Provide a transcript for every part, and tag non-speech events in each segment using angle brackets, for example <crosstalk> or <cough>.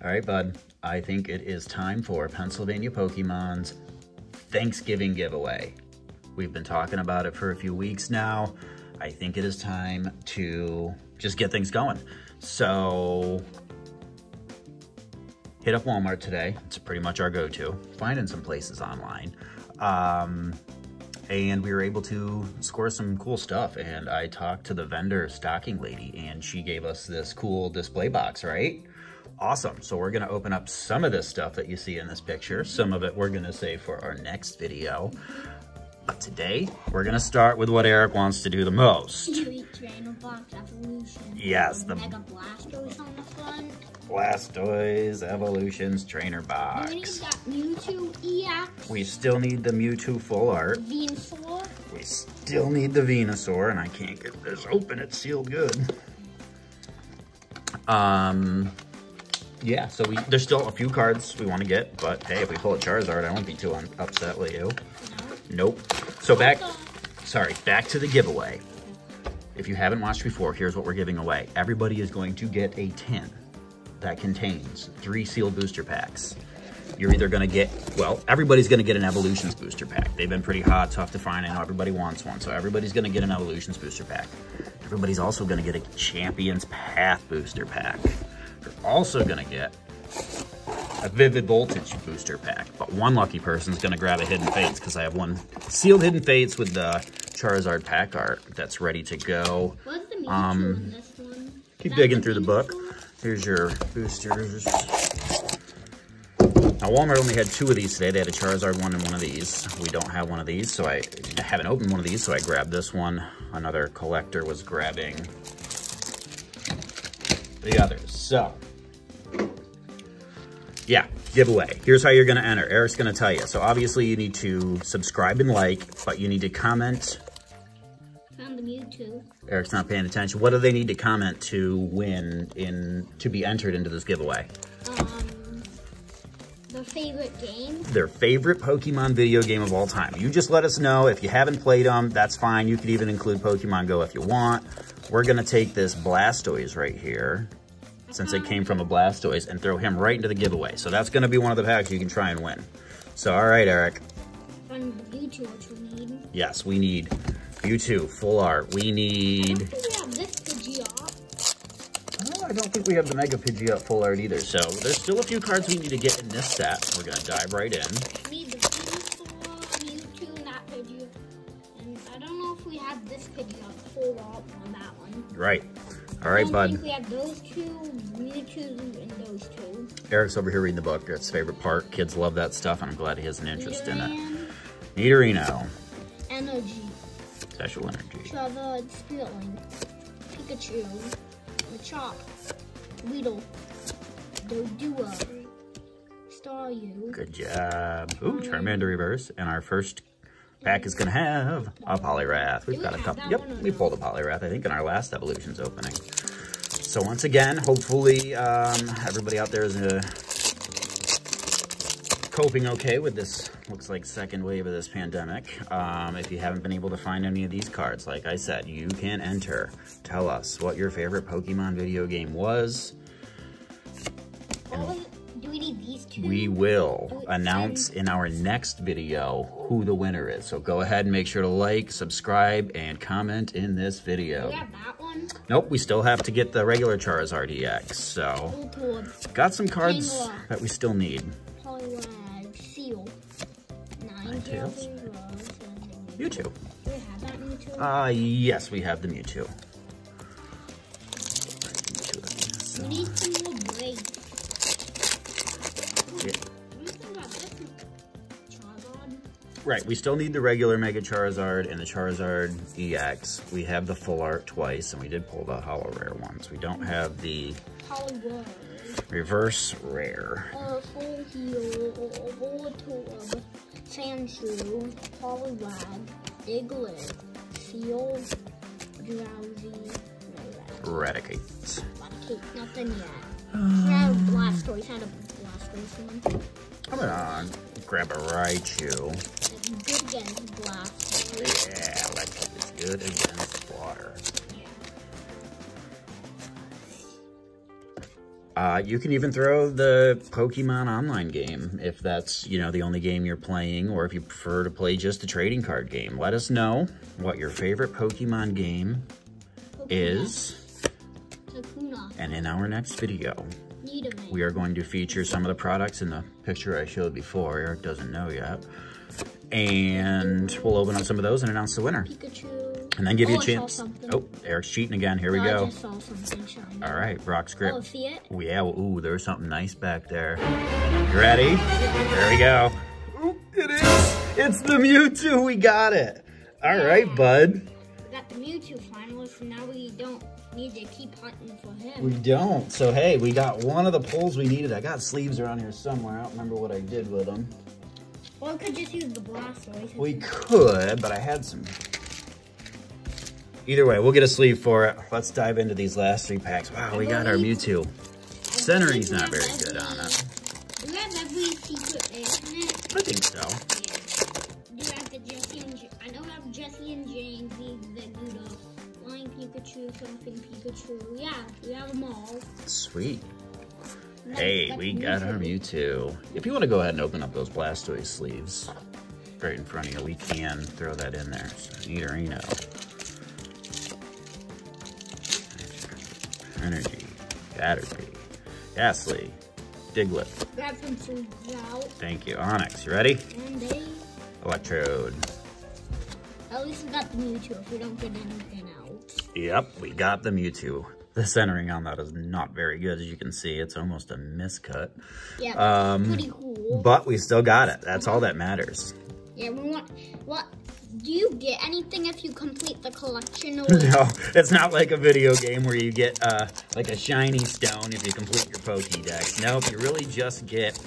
All right, bud. I think it is time for Pennsylvania Pokemon's Thanksgiving giveaway. We've been talking about it for a few weeks now. I think it is time to just get things going. So hit up Walmart today. It's pretty much our go-to. Finding some places online. Um, and we were able to score some cool stuff. And I talked to the vendor stocking lady and she gave us this cool display box, right? Awesome. So we're gonna open up some of this stuff that you see in this picture. Some of it we're gonna save for our next video. But today, we're gonna start with what Eric wants to do the most. Yes, the Mega Blastoise on the front. Blastoise Evolutions Trainer Box. We Mewtwo EX. We still need the Mewtwo full art. Venusaur. We still need the Venusaur, and I can't get this open. It's sealed good. Um, yeah, so we there's still a few cards we want to get, but hey, if we pull a Charizard, I won't be too upset with you. Nope. So back, sorry, back to the giveaway. If you haven't watched before, here's what we're giving away. Everybody is going to get a tin that contains three sealed booster packs. You're either gonna get, well, everybody's gonna get an Evolutions booster pack. They've been pretty hot, tough to find. I know everybody wants one, so everybody's gonna get an Evolutions booster pack. Everybody's also gonna get a Champions Path booster pack. You're also gonna get a Vivid Voltage booster pack, but one lucky person's gonna grab a Hidden Fates because I have one sealed Hidden Fates with the Charizard pack art that's ready to go. What's the Mewtwo Um, one? Keep digging through the book. Here's your boosters. Now Walmart only had two of these today. They had a Charizard one and one of these. We don't have one of these, so I haven't opened one of these, so I grabbed this one. Another collector was grabbing the others. So, yeah, giveaway. Here's how you're gonna enter. Eric's gonna tell you. So obviously you need to subscribe and like, but you need to comment. Found the Mewtwo. Eric's not paying attention. What do they need to comment to win in, to be entered into this giveaway? Um, the favorite game. their favorite Pokemon video game of all time. You just let us know. If you haven't played them, that's fine. You could even include Pokemon Go if you want. We're going to take this Blastoise right here, since it came from a Blastoise, and throw him right into the giveaway. So that's going to be one of the packs you can try and win. So, all right, Eric. Mewtwo, which we need. Yes, we need Mewtwo, full art. We need... don't think we have this Pidgeot. Oh, I don't think we have the Mega Pidgeot full art either. So there's still a few cards we need to get in this set. We're going to dive right in. Right. All right, I bud. think we have those two, Mewtwo, and those two. Eric's over here reading the book. It's his favorite part. Kids love that stuff, and I'm glad he has an interest in it. Nidorino, Energy, special energy. Charizard, Spearling, Pikachu, Machop, Weedle, Doduo, Staryu, Good job. Ooh, Charmander reverse. And our first pack is going to have a Poliwrath. We've got a couple. Yep, we pulled a Poliwrath, I think, in our last Evolutions opening. So once again, hopefully um, everybody out there is uh, coping okay with this, looks like second wave of this pandemic. Um, if you haven't been able to find any of these cards, like I said, you can enter. Tell us what your favorite Pokemon video game was. What was it? Do we need these two? We will announce in our next video who the winner is. So go ahead and make sure to like, subscribe, and comment in this video. we have that one? Nope, we still have to get the regular Charizard EX. So got some cards that we still need. Ninetales. Mewtwo. Do we have that Mewtwo? Uh, yes, we have the Mewtwo. we need some more breaks. Yeah. Right, we still need the regular Mega Charizard and the Charizard EX. We have the full art twice, and we did pull the Holo Rare ones. We don't have the Reverse Rare. uh, Full Voltorb, Sandshrew, Poliwag, Diglett, Seel, Drowzee. Nothing yet. Blastoise, had a One. I'm gonna grab a Raichu. Good against. Yeah, electric is good against water. Uh, you can even throw the Pokemon online game if that's, you know, the only game you're playing or if you prefer to play just a trading card game. Let us know what your favorite Pokemon game Pokemon. is. And in our next video. We are going to feature some of the products in the picture I showed before. Eric doesn't know yet. And we'll open up some of those and announce the winner. Pikachu. And then give you Oh, a I saw chance. Oh, Eric's cheating again. Here we No, I go. just saw something. All right, Brock oh, script. Oh, see it? Oh, yeah, ooh, there's something nice back there. You ready? There we go. Ooh, it is. It's the Mewtwo. We got it. All right, bud. We got the Mewtwo finalist, and now we don't need to keep hunting for him. We don't. So, hey, we got one of the poles we needed. I got sleeves around here somewhere. I don't remember what I did with them. Or we could just use the Blastoise. We could, but I had some. Either way, we'll get a sleeve for it. Let's dive into these last three packs. Wow, we got our Mewtwo. Centering's not very good on it. Do you have every secret rare in it? I think so. Do you have the Jesse and J I know I have Jesse and James, the Flying Pikachu, Something Pikachu. Yeah, we have them all. Sweet. Hey, we got our Mewtwo. If you want to go ahead and open up those Blastoise sleeves right in front of you, we can throw that in there. So, Nidorino. Energy. Caterpie. Gastly. Diglett. Grab some sleeves out. Thank you. Onix, you ready? And they, Electrode. at least we got the Mewtwo if we don't get anything. Yep, we got the Mewtwo. The centering on that is not very good, as you can see. It's almost a miscut. Yeah, Um, pretty cool. But we still got it. That's all that matters. Yeah, we want, what, do you get anything if you complete the collection? Or <laughs> No, it's not like a video game where you get uh, like a shiny stone if you complete your Pokédex. Nope, you really just get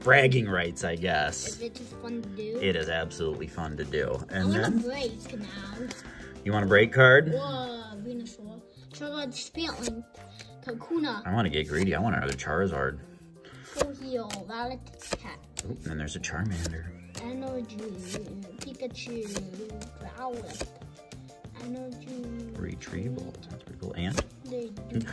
bragging rights, I guess. is it just fun to do? It is absolutely fun to do. I And want to then, break now. You want a break card? Whoa, Venusaur. Spitling. Kakuna. I want to get greedy. I want another Charizard. Violet Cat. Ooh, and then there's a Charmander. Energy. Pikachu. Growlithe. Energy. Retrieval. That's pretty cool. And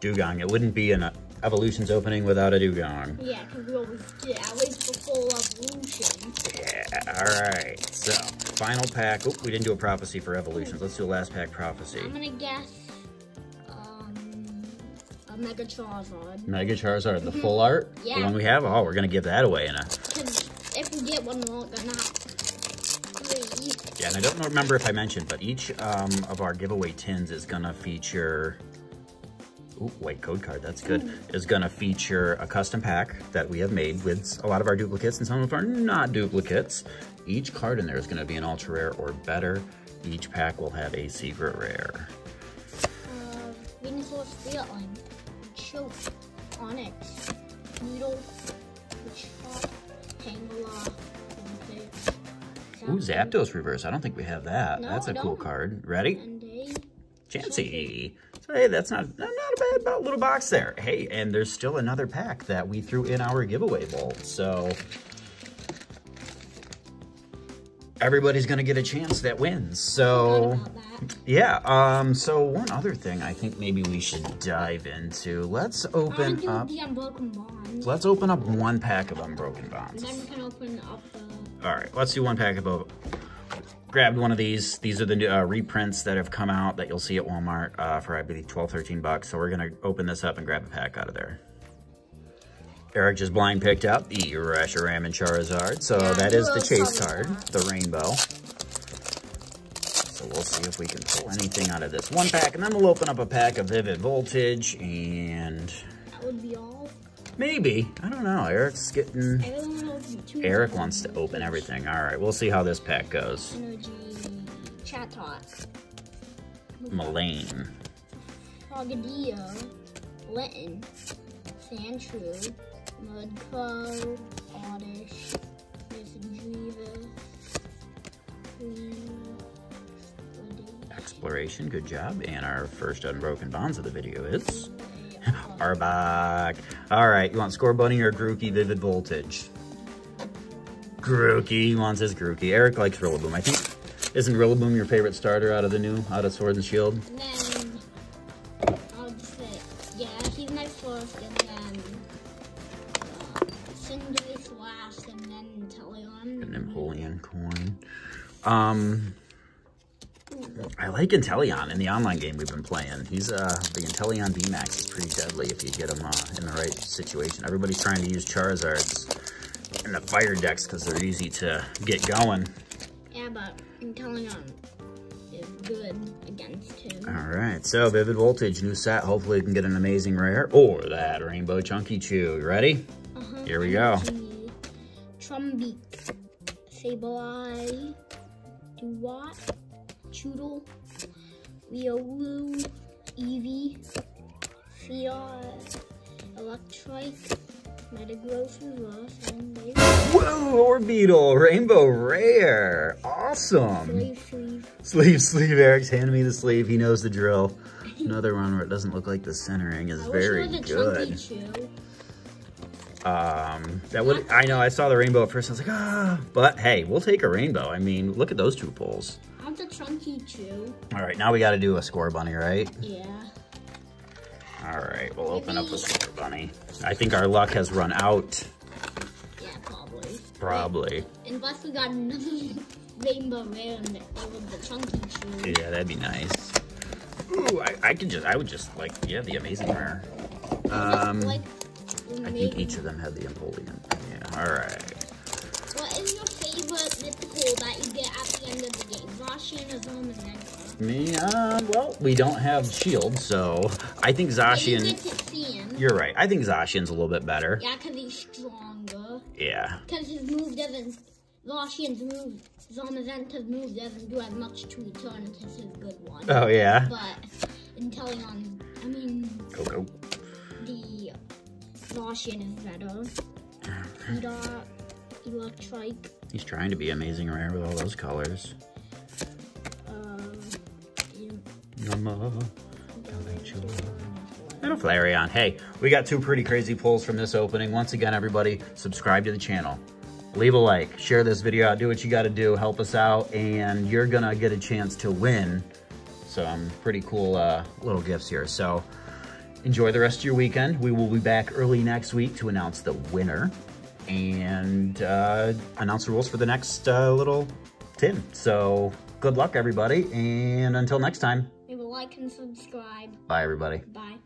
Dewgong. It wouldn't be an Evolutions opening without a Dewgong. Yeah, because we always get at least the full evolution. Yeah, all right. So, final pack. Oop, we didn't do a prophecy for Evolutions. Let's do a last pack prophecy. I'm gonna guess um a Mega Charizard. Mega Charizard, the full art? The Yeah. one we have? Oh, we're going to give that away in a... Because if we get one, we're gonna have three. Yeah, and I don't remember if I mentioned, but each um, of our giveaway tins is going to feature... Ooh, white code card, that's good. Is going to feature a custom pack that we have made with a lot of our duplicates and some of our not duplicates. Each card in there is going to be an ultra rare or better. Each pack will have a secret rare. Uh, Venusaur Spitling. Choke. Onix. Needle. Witchhawk. Tangela. Ooh, Zapdos reverse. I don't think we have that. No, that's a cool card. Ready? Chansey. So, hey, that's not, not a bad little box there. Hey, and there's still another pack that we threw in our giveaway bowl. So, everybody's going to get a chance that wins. So, that. yeah. Um. So, one other thing I think maybe we should dive into. Let's open up. the Unbroken Bond. Let's open up one pack of Unbroken And Bonds. then we can open up the... All right, let's do one pack of. Grabbed one of these. These are the new, uh, reprints that have come out that you'll see at Walmart uh, for, I believe, 12, 13 bucks. So we're going to open this up and grab a pack out of there. Eric just blind picked up the Reshiram and Charizard. So Yeah, that is the chase card, the rainbow. So we'll see if we can pull anything out of this one pack. And then we'll open up a pack of Vivid Voltage and That would be all. maybe, I don't know, Eric's getting... Eric wants to open everything. All right, we'll see how this pack goes. Energy. Chatot. Mullane. Frogadier. Linton. Sandshrew. Mudcrow. Oddish. Exploration, good job. And our first unbroken bonds of the video is Arbok. All right, you want Scorbunny or Grookey Vivid Voltage? Grookey, he wants his Grookey. Eric likes Rillaboom. I think, isn't Rillaboom your favorite starter out of the new, out of Sword and Shield? And then I'll just say, yeah, he's my first and then uh, Cinderace last, and then Inteleon. An Empoleon coin. Um, I like Inteleon in the online game we've been playing. He's uh the Inteleon VMAX is pretty deadly if you get him uh, in the right situation. Everybody's trying to use Charizards in the fire decks because they're easy to get going. Yeah, but Inteleon is good against him. All right, so Vivid Voltage, new set. Hopefully we can get an amazing rare or that Rainbow Chunky Chew. You ready? Uh-huh. Here we go. Trumbeak, Sableye, Duat, Choodle, Riolu, Eevee, Fiat, Electrike, Metagross Reverse, and Whoa, Orbeetle, Rainbow Rare. Awesome. Slave Sleeve. Sleeve, sleeve, Eric's handing me the sleeve. He knows the drill. Another one where it doesn't look like the centering is I very wish it was a good. Um, that would, I know, I saw the rainbow at first. I was like, ah, but hey, we'll take a rainbow. I mean, look at those two pulls. I want the Chunky Chew. All right, now we got to do a Scorbunny, right? Yeah. All right, we'll open up a Scorbunny. I think our luck has run out, Yeah, probably. probably. Unless we got another <laughs> rainbow rare and it the chunky chew. Yeah, that'd be nice. Ooh, I, I could just, I would just like, yeah, the amazing rare. Um, like, I think each of them had the Empoleon. Yeah, all right. What is your favorite mythical that you get at the end of the game? Zacian, Azom, and Me, uh, well, we don't have shield, so I think you Zacian, get to see him. you're right. I think Zacian's a little bit better. Yeah, because he's stronger. Yeah. Because his move doesn't... Zacian's move, Zamazenta's move doesn't do as much to Eternatus as his good one. Oh, yeah. But Inteleon, I mean, Go, go. the Zacian is better. <clears throat> He's trying to be amazing rare with all those colors. You- Yama. Little Flareon. Hey, we got two pretty crazy pulls from this opening. Once again, everybody, subscribe to the channel. Leave a like, share this video out, do what you gotta do, help us out, and you're gonna get a chance to win some pretty cool uh, little gifts here. So enjoy the rest of your weekend. We will be back early next week to announce the winner and uh, announce the rules for the next uh, little tin. So good luck, everybody, and until next time, a like and subscribe. bye, everybody. Bye.